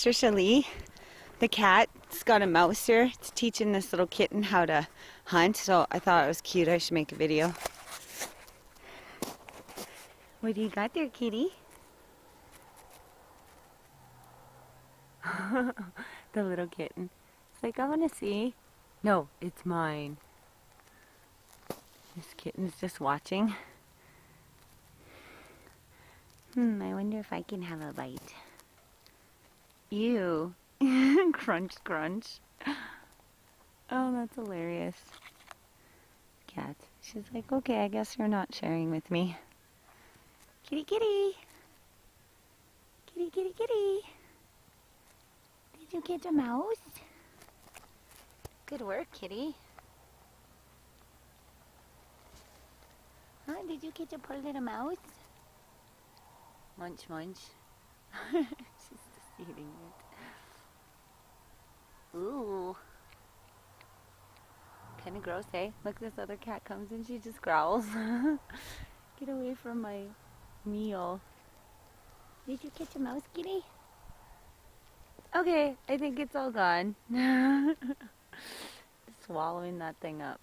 Sister Shalee, the cat's got a mouse here. It's teaching this little kitten how to hunt, so I thought it was cute. I should make a video. What do you got there, kitty? the little kitten. It's like, I want to see. No, it's mine. This kitten's just watching. Hmm, I wonder if I can have a bite. Ew. crunch, crunch. Oh, that's hilarious. Cat. She's like, okay, I guess you're not sharing with me. Kitty, kitty. Kitty, kitty, kitty. Did you catch a mouse? Good work, kitty. Huh? Did you catch a poor little mouse? Munch, munch. Eating it. Ooh. Kind of gross, eh? Look, this other cat comes and she just growls. Get away from my meal. Did you catch a mouse, kitty? Okay, I think it's all gone. Swallowing that thing up.